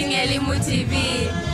watching Elimu TV.